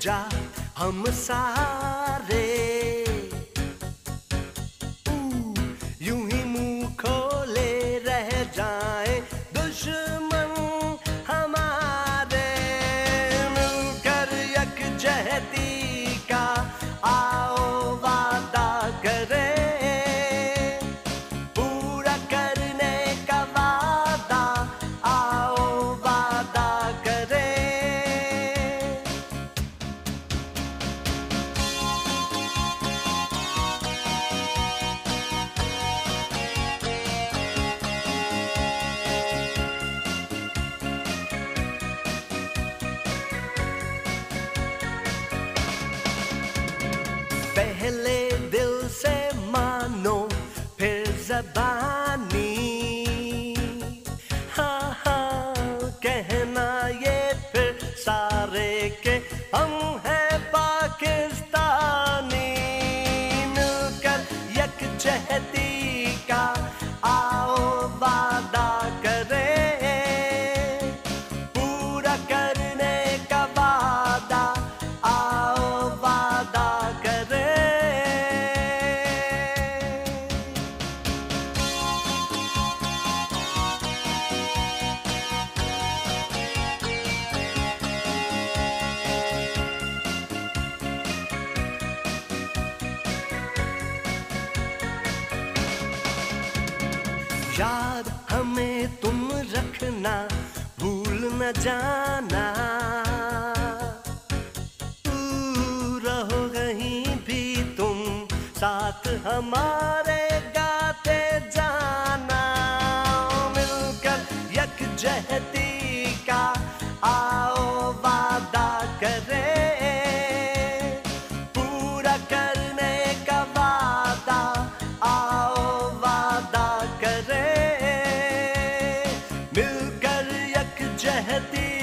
जा हम सारे याद हमें तुम रखना, भूल न जाना। रहो कहीं भी तुम, साथ हमारे गाते जाना। मिलकर यक जहते शहती